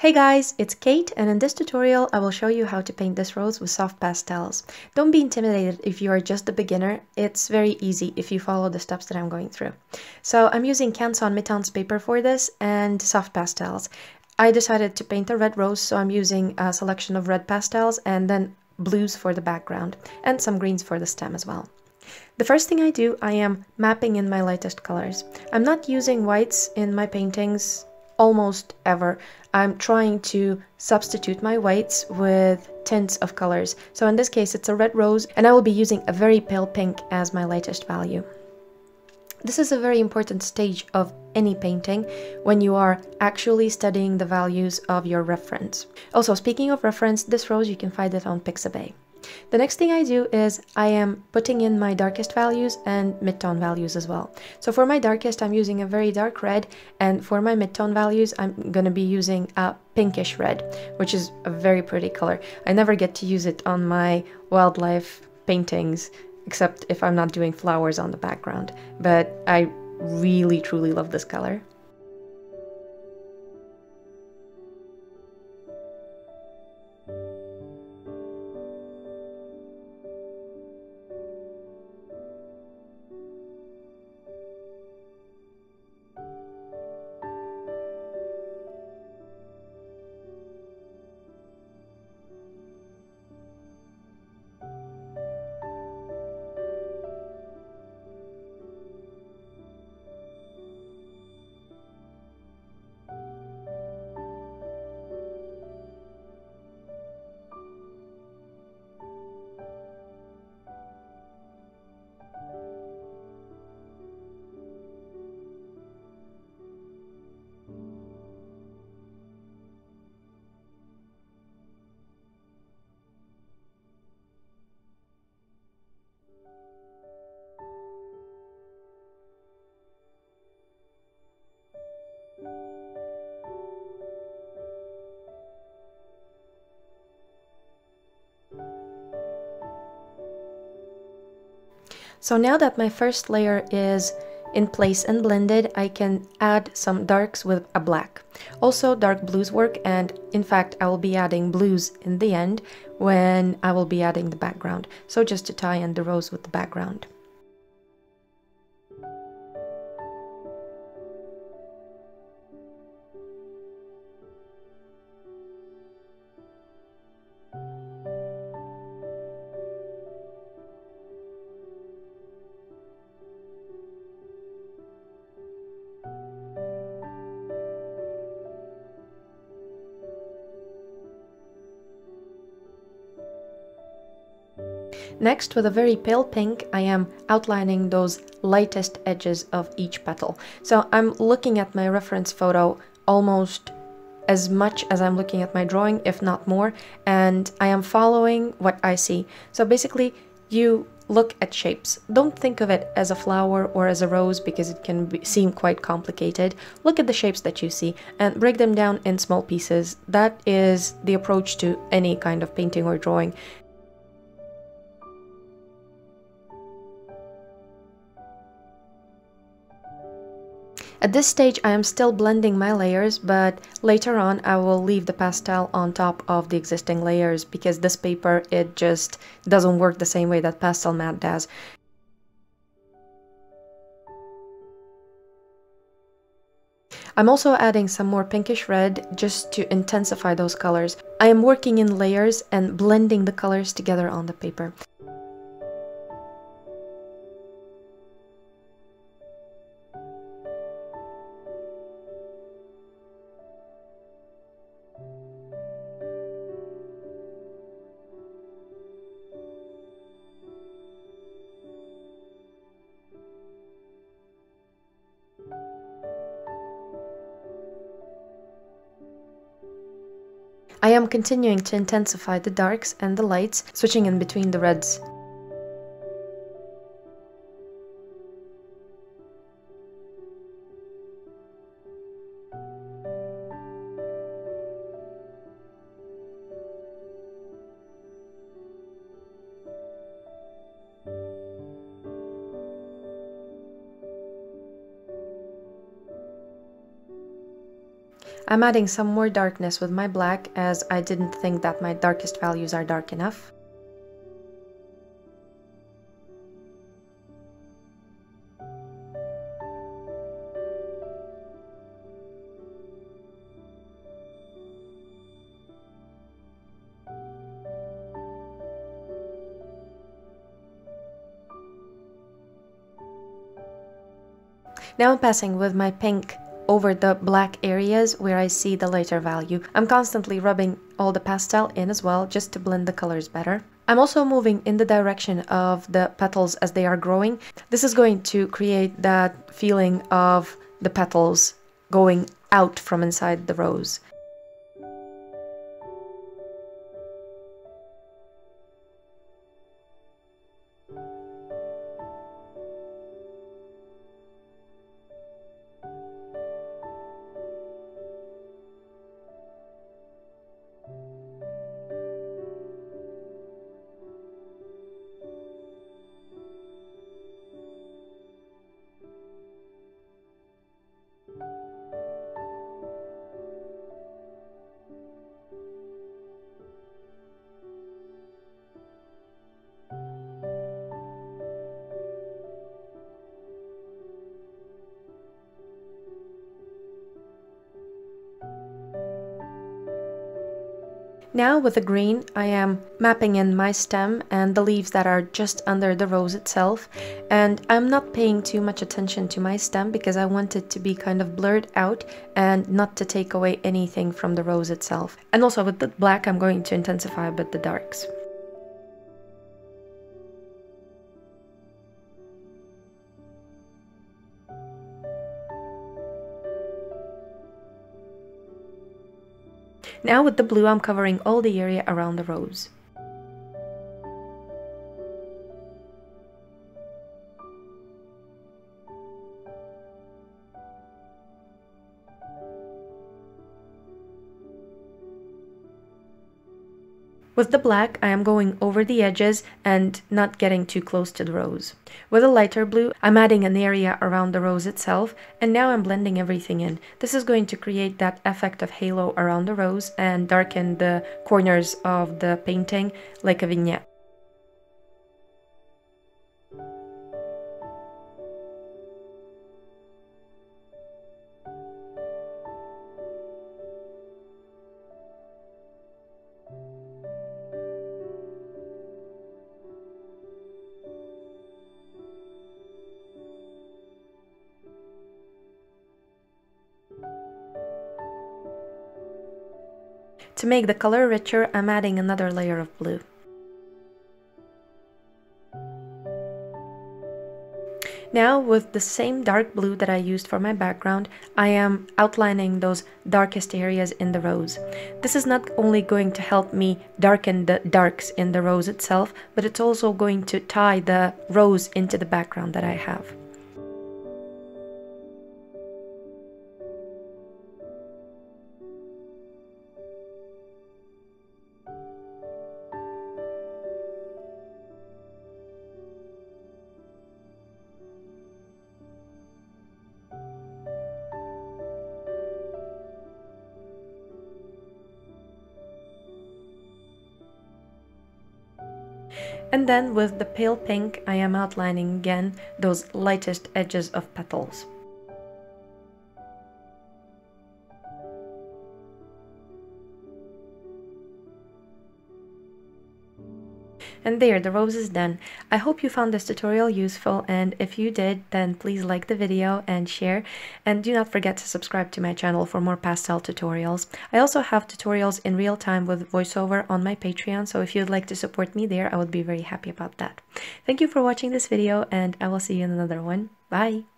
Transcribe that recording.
Hey guys, it's Kate and in this tutorial I will show you how to paint this rose with soft pastels. Don't be intimidated if you are just a beginner, it's very easy if you follow the steps that I'm going through. So I'm using Canson Mi Teintes paper for this and soft pastels. I decided to paint a red rose so I'm using a selection of red pastels and then blues for the background and some greens for the stem as well. The first thing I do, I am mapping in my lightest colors. I'm not using whites in my paintings almost ever. I'm trying to substitute my whites with tints of colors. So in this case it's a red rose and I will be using a very pale pink as my lightest value. This is a very important stage of any painting when you are actually studying the values of your reference. Also, speaking of reference, this rose you can find it on Pixabay. The next thing I do is I am putting in my darkest values and midtone values as well. So for my darkest, I'm using a very dark red, and for my midtone values, I'm going to be using a pinkish red, which is a very pretty color. I never get to use it on my wildlife paintings, except if I'm not doing flowers on the background, but I really truly love this color. So now that my first layer is in place and blended, I can add some darks with a black. Also dark blues work and in fact I will be adding blues in the end when I will be adding the background. So just to tie in the rose with the background. Next, with a very pale pink, I am outlining those lightest edges of each petal. So I'm looking at my reference photo almost as much as I'm looking at my drawing, if not more, and I am following what I see. So basically, you look at shapes. Don't think of it as a flower or as a rose because it can be, seem quite complicated. Look at the shapes that you see and break them down in small pieces. That is the approach to any kind of painting or drawing. At this stage I am still blending my layers, but later on I will leave the pastel on top of the existing layers because this paper, it just doesn't work the same way that PastelMat does. I'm also adding some more pinkish red just to intensify those colors. I am working in layers and blending the colors together on the paper. I am continuing to intensify the darks and the lights, switching in between the reds. I'm adding some more darkness with my black as I didn't think that my darkest values are dark enough. Now I'm passing with my pink over the black areas where I see the lighter value. I'm constantly rubbing all the pastel in as well just to blend the colors better. I'm also moving in the direction of the petals as they are growing. This is going to create that feeling of the petals going out from inside the rose. Now with the green I am mapping in my stem and the leaves that are just under the rose itself and I'm not paying too much attention to my stem because I want it to be kind of blurred out and not to take away anything from the rose itself. And also with the black I'm going to intensify a bit the darks. Now with the blue I'm covering all the area around the rose. With the black, I am going over the edges and not getting too close to the rose. With a lighter blue, I'm adding an area around the rose itself, and now I'm blending everything in. This is going to create that effect of halo around the rose and darken the corners of the painting like a vignette. To make the color richer, I'm adding another layer of blue. Now with the same dark blue that I used for my background, I am outlining those darkest areas in the rose. This is not only going to help me darken the darks in the rose itself, but it's also going to tie the rose into the background that I have. And then with the pale pink, I am outlining again those lightest edges of petals. And there, the rose is done. I hope you found this tutorial useful and if you did, then please like the video and share. And do not forget to subscribe to my channel for more pastel tutorials. I also have tutorials in real time with voiceover on my Patreon, so if you'd like to support me there, I would be very happy about that. Thank you for watching this video and I will see you in another one. Bye!